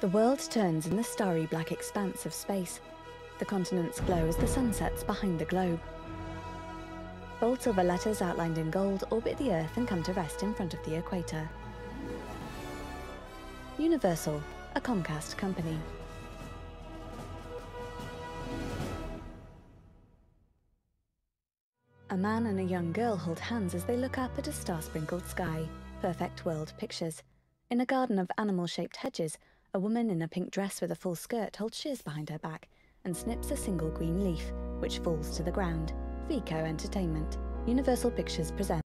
The world turns in the starry black expanse of space. The continents glow as the sun sets behind the globe. Bold silver letters outlined in gold orbit the Earth and come to rest in front of the equator. Universal, a Comcast company. A man and a young girl hold hands as they look up at a star sprinkled sky. Perfect world pictures. In a garden of animal shaped hedges, a woman in a pink dress with a full skirt holds shears behind her back and snips a single green leaf, which falls to the ground. Feigco Entertainment. Universal Pictures presents.